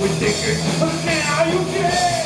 with but Now you care.